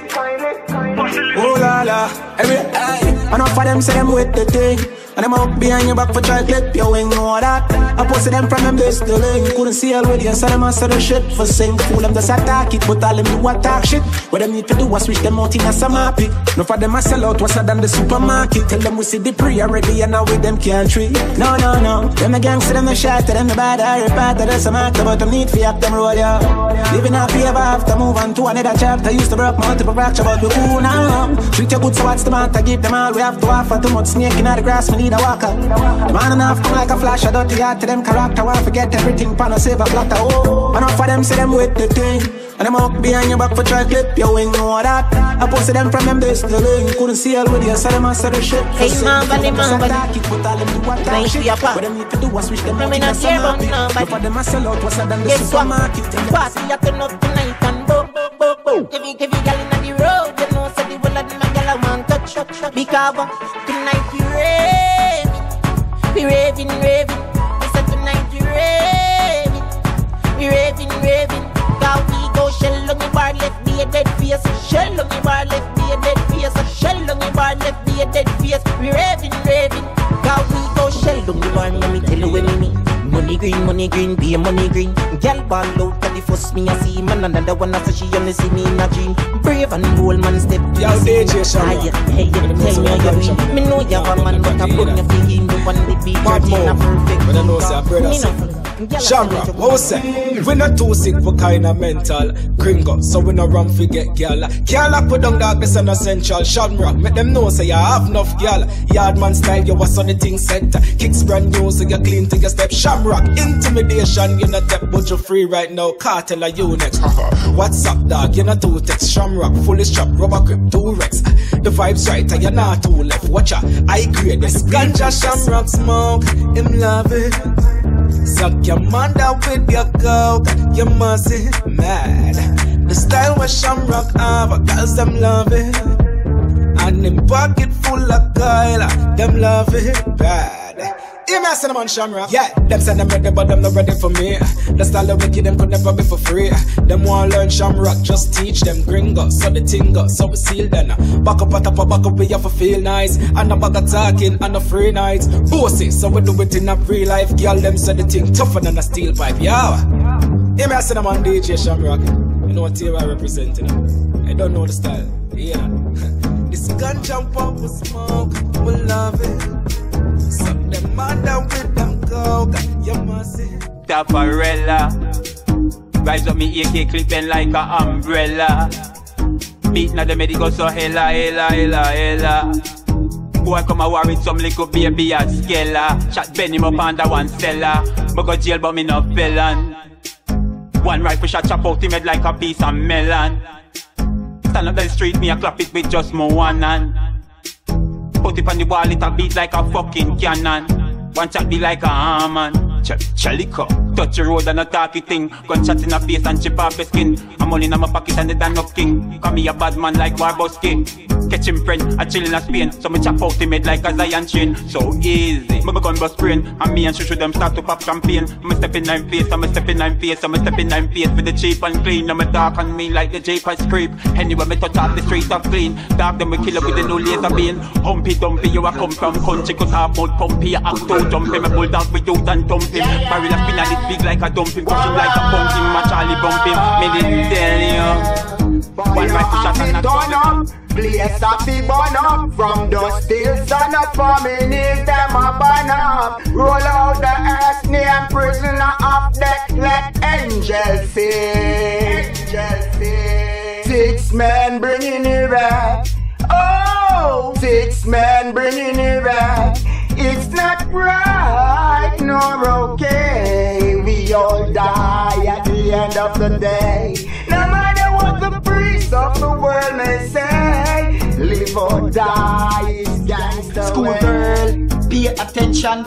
Oh la la, every eye. Enough of them say them with the thing. And them up behind your back for try clip your wing, know that. I posted them from them this the. Couldn't see already, so them answer the shit for sing. Fool them just attack it, but all them do attack shit. What them need to do was switch them out in a summer pick. No for them I sell out, what's than the supermarket. Tell them we see the pre already and now with them can't treat. No, no, no. Them the gangster, them the shot, them the bad, I repart, that's a matter, but them need act them roll. Living happy ever after, move on to another chapter. Used to broke multiple fracture, but we cool now. Treat your good, so what's the matter? Give them all we have to offer. Too much snake in the grass, we need a walker. The man enough come like a flash, I don't heart to them character. Want forget everything, pan a save a platter. Oh, enough for them say them with the thing. And them up behind your back for try clip your wing, know that. I posted them from them this the link. Couldn't see all with you, so them answer the shit. Hey, man, but them man, but Nice to your part. What them need to do was switch them out in a supermarket. nobody. No for them I sell out, what's than the supermarket. Party a turn up tonight and bo bo bo bo. Every every girl inna the road, you know say the whole of them a girl a want touch touch touch. Because tonight we raving, we raving raving. I said tonight we raving, we raving raving. Cause we shell on the bar, left be a dead face. Shell on the bar, left be a dead face. Shell on the bar, left be a dead face. We raving raving. Cause we go shell on the bar, let me tell you what me mean. Money green, money green, be a money green. Girl ball out at the first me I see man another one say she only see me in a dream. Brave and bold man step. Yo, DJ Shamrock. Hey, tell me how you dream. Me know you have a man, but I put me feeling the one the beat. Bad perfect. But I know a brother Shamrock, what was say? We not too sick for kinda mental gringo, so we no run forget gal. Can't put down darkness and essential. Shamrock, make them know say you have enough gal. Yardman style, you was on the thing center. Kicks brand new, so you clean to your step. Shamrock, intimidation, you not that but you free right now. Cartel a you next. What's up, dog? You not too text. Shamrock, fully strapped, rubber grip, two rex. The vibes right, and you're not too left. Watch out, I grade this ganja. Shamrock smoke, him love it. Suck your mother with your coke, you must be mad. The style where Shamrock have, girls them love it. And them pocket full of coil, them love it bad. Hear me, them on Shamrock. Yeah, them say them ready, but them not ready for me. The style of wicked, them could never be for free. Them want learn Shamrock, just teach them gringo. So the tingo, so we seal them. Back up, back up, back up, we have to feel nice. And a bag of talking, and a free nights. Bossy, so we do it in a real life. Girl, them say the thing tougher than a steel pipe, yeah. Hear me, them on DJ Shamrock. You know what here I represent, you know. I don't know the style, yeah. This gun jump up we smoke, we love it. Mother with them. Taparella. Rise up me AK clipping like a umbrella. Beating at the medical so hella, hella, hella, hella. Boy come a war with some little baby a skella. Shot him up under one cellar. Me go jail but me no felon. One rifle shot chop out him head like a piece of melon. Stand up the street me a clap it with just my one hand. Put it on the wall, it a beat like a fucking cannon. One shot be like a hammer. Ch- Chalico. Touch the road and a talky thing. Gunshot in the face and chip off the skin. I'm only in my pocket and the dan up king. Call me a bad man like Warboski. Catch him friend, I chill in a Spain. So me chop out him head like a Zion chain. So easy. Me gun bust brain. And me and Shushu them start to pop champagne. Me step in nine face, I'm step in nine face, I'm step in nine face with the cheap and clean. I'm a dark on me like the Japers creep. Anyway, me touch off the street of clean. Dark them we kill up with the new laser beam. Humpy dumpy, you a come from country, cut half mouth pumpy, you act too jumpy. Me bulldog with you and dump him. Barrel a spin and it big like a dumping. Push him like a pumpkin, my Charlie bump him. Me didn't tell you. One rifle shot and up, place up the burn up From dusk till sun up For me need them a burn up. Roll out the earth name Prisoner of death. Let angels sing. Angels sing. Six men bringing it back Oh, six men bringing it back It's not right nor okay. We all die at the end of the day the world may say Live or die is gangster School way. girl, pay attention.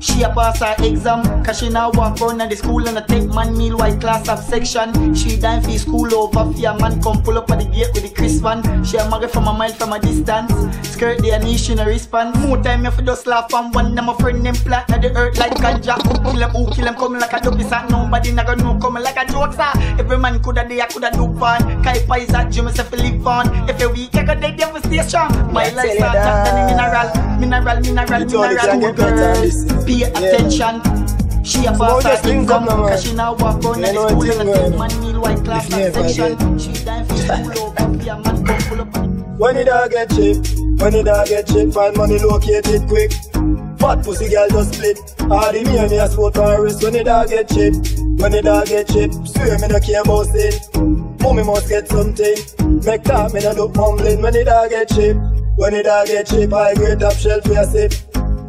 She a pass her exam, cause she now walk round at the school and a take man meal white class of section. She dine for school over fear man come pull up at the gate with the crisp one. She a marry from a mile from a distance. Skirt the knee, she no response. More time me for just laugh and one them a friend them flat at the earth like ganja. Who kill them, who kill them coming like a dopey sat. Nobody not gonna know coming like a joke sir. Every man coulda day, I coulda do fun. Kai pies at gym, myself live on. If you weak, I got dead, devil stay strong. My Yeah, life tell start you that. mineral, mineral, mineral, You told me mineral. can get better girl, than pay attention. She a just her income, up cause she now walk on the school and a man meal white class and section. She dine for school over, fear man come pull up. When the dog get cheap, when the dog get cheap, find money located quick. Fat pussy girl just split. All the me and me a sport when the dog get cheap. When the dog get cheap, swear me no care about it. Mommy must get something. Make time me no look mumbling when the dog get cheap. When the dog get cheap, I grade top shelf for a sip.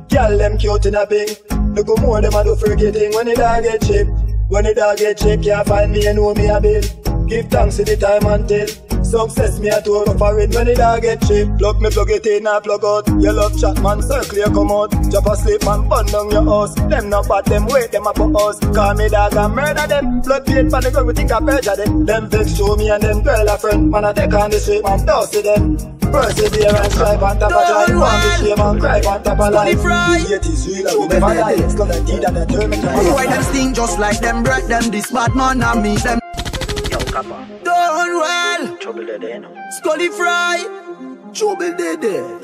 Girl them cute in a pink. Look how more them a do forgetting when the dog get cheap. When the dog get cheap, can't find me and know me a bill. Give thanks to the time until Success me a tour up for it when the dog get cheap. Plug me plug it in and plug out. You love chat man circle you come out. Drop asleep man burn down your house. Them not bad them wait them up for us Call me dog and murder them. Blood pain for the girl we think I perjure them. Them vex show me and them girl a friend. Man I take on the street man dust to them. Persevere and strive on top of try Want the shame and cry on top of life. Hate is real and we never die It's gonna deed and a German Why them sting just like them bread them. This bad man and me them Kappa Done well Trouble there there now Scully fry. Trouble there there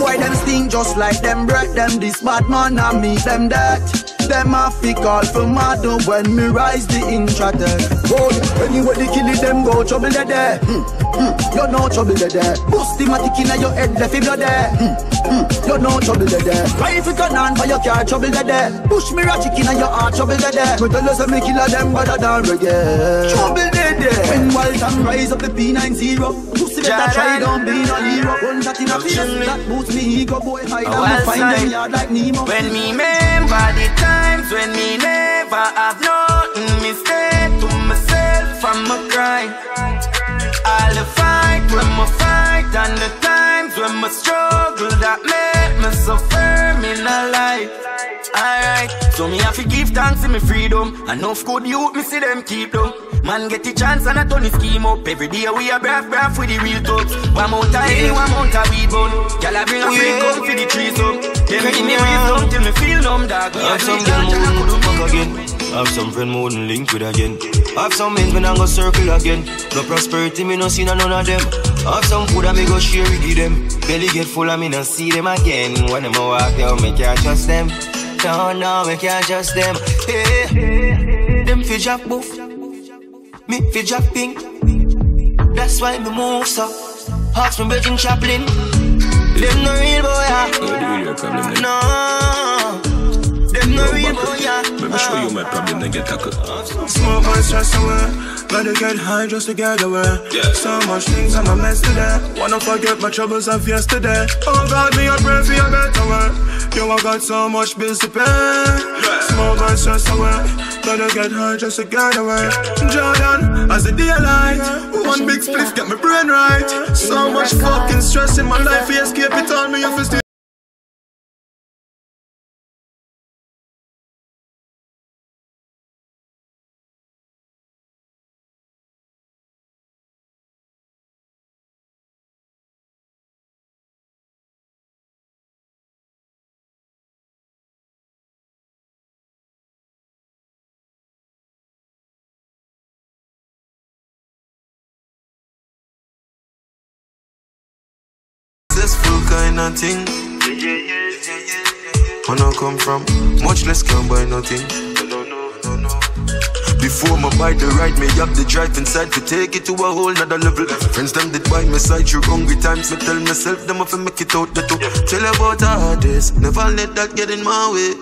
Why them sting just like them bread them this bad man and me them that them off fi call for mad when me rise the intratel. Boy, anyway the kill it, them go trouble they there. Hmm, you no trouble they there. Bust the matic inna your head, left if you there. Hmm, hmm, you no trouble they there. Rifle gun on for your car, trouble they there. Push me ratchet inna your heart, trouble they there. Me tell you say me kill a them better than reggae. Trouble they there. When Walton rise up the P90, pussy better try don't be no hero. One shot in a face, that boosts me ego boy hide and me find them yard like Nemo. When me remember the times when me never have nothing, me stay to myself from my cry All the fight when my fight and the times when my struggle that make me so firm in a life. Alright, so me have to give thanks to me freedom. Enough good youth, me see them keep them. Man get the chance and I turn the scheme up. Every day we a braff braff with the real talks. One mount a any, one mount a weed bun. Gyal a bring a free gun for the trees give me me feel numb, dog. Me Have some girl ganja, I couldn't fuck again. Have some friend who wouldn't link with again. I have some men when I go circle again. No prosperity, me no see none of them. I have some food and me go share with them. Belly get full and me no see them again. When them a walk out, me can't trust them. No, no, me can't trust them. Hey, hey. them fi drop boof. Me fi drop pink. That's why me move so. Hawks from Virgin Chaplin. Them no real boy, ah. No. Them no real boy. Let me show you my problem, then get tackled. Smoke my stress away. Gotta get high just to get away. Yeah. So much things I'm a mess today. Wanna forget my troubles of yesterday. Oh God, me I pray for a better way. Yo, I got so much bills to pay. Small my stress away. Gotta get high just to get away. Jordan, as the daylight. One big spliff get my brain right. So much fucking stress in my life. Escape it all me if kind of thing. When I come from, much less can buy nothing. Before my buy the ride, me have the drive inside to take it to a whole nother level. Friends them did buy my side through hungry times. Me tell myself them if I make it out the two. Tell about hard days, never let that get in my way.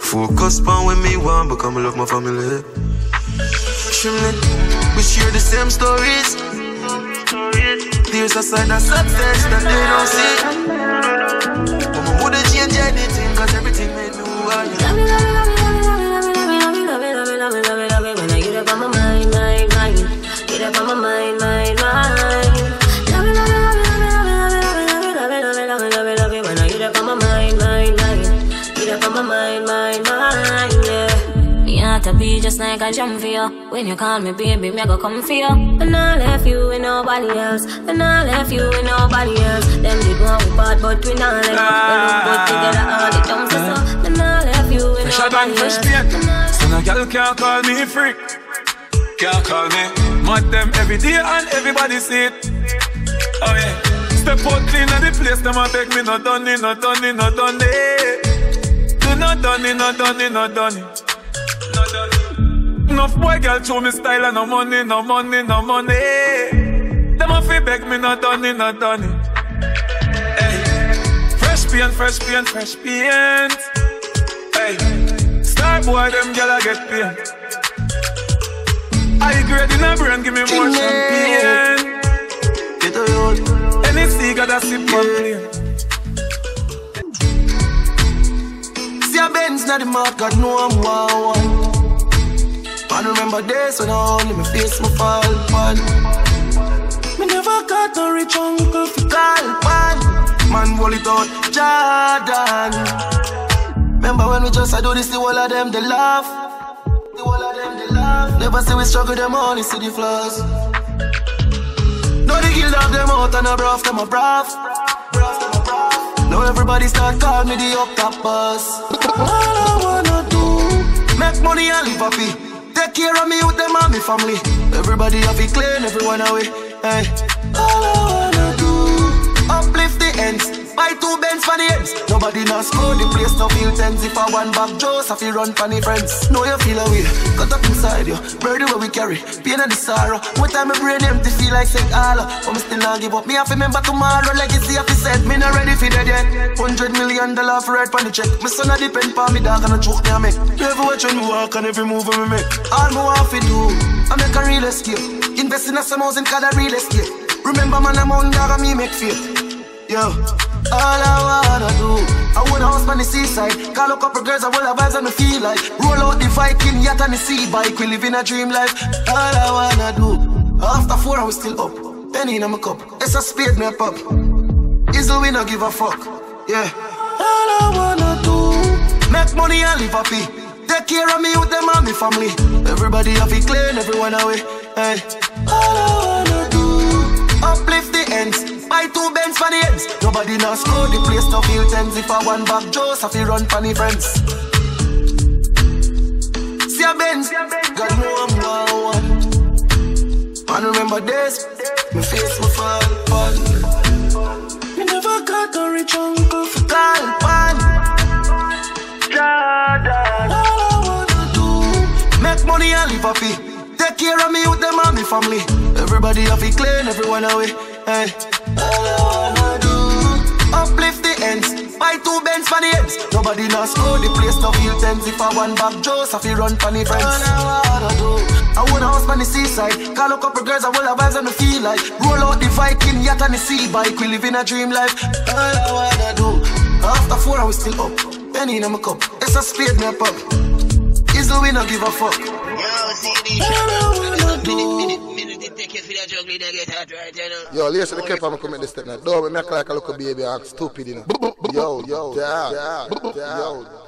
Focus on when me want, become I love my family. Shimlin, we share the same stories. There's a side of success that they don't see. But I wouldn't change anything, cause everything made me who I am. Just like a jump for you. When you call me baby, me go come for you. And I left you with nobody else. And I left you with nobody else. Them did want we part, but we not go. We look good ah. together all the time, so so. And I left you with nobody fresh else. paint. So no girl can't call me freak. Can't call me. Mad them every day and everybody see it. Oh yeah. Step out clean at the place, them a beg me no done it, no done it, no done it. Do not done it, no done it, no done it. No done it. Enough boy girl show me style and no money, no money, no money. Them a fi beg me no done it, no done it. Hey. Fresh paint, fresh paint, fresh paint. Hey. Star boy, them gyal a get paid. I grade in a brain, give me more champagne. Get a road. Any cigar that sip on plane. See a Benz na the mark, God know I'm one. Man remember days when I only me face my fall, fall. Me never got no rich uncle for call, man. Man roll it out, Jordan. Remember when we just I do oh, this, the whole of them they laugh. The whole of them they laugh. Never see we struggle, them only see the flaws. No they guild of them out and a bruv, them a bruv. Now everybody start call me the up top boss. All I wanna do, make money and live happy. Take care of me with them and me family. Everybody have it clean, everyone away. Hey. All I wanna do, uplift the ends. Buy two Benz for the ends. Nobody not score the place no feel tense. If I one back Joseph, you run for the friends. Know you feel away, cut up inside you. Birdie where we carry, pain and the sorrow. One time my brain empty, feel like sick all. But me still not give up. Me have to remember tomorrow, legacy of the set. Me not ready for that yet. Hundred million dollar for red on the check. My son a depend on me dog and a joke me make. You ever watch when me walk and every move me make. All me want to do, I make a real escape. Invest in a some house and call a real estate. Remember man, I'm on dog and me make faith. Yo, all I wanna do, I wanna house on the seaside. Call a couple girls, I will have vibes and me feel like. Roll out the Viking yacht and the sea bike. We live in a dream life. All I wanna do, after four I was still up. Penny in my cup, it's a spade me pop. Easy we not give a fuck. Yeah. All I wanna do, make money and live happy. Take care of me with them and me family. Everybody have it clean, everyone away. Hey. All I wanna do, uplift the ends. Buy two Benz for the ends. Nobody not score the place no feel tense. If I one back Joseph, he run for the friends. See a Benz, God know I'm one one. Man remember this, me face my fall, fall. Me never got a rich uncle for call. Jordan. All I wanna do, make money and live happy. Take care of me with them and me family. Everybody have it clean, everyone away. Hey. All I do, uplift the ends. Buy two Benz for the ends. Nobody not score the place no feel tense. If I one back Joseph, he run for the friends. All I do, I want a house on the seaside. Call a couple girls, I will have vibes and me feel like. Roll out the Viking yacht and the sea bike. We live in a dream life. All I wanna do, after four I was still up. Penny in my cup, it's a spade me a pop. Easy we not give a fuck. Yo, listen, to the cap I'm coming this step now. Don't make me like a little baby and stupid, you know. Yo, yo, yeah, yeah, yo.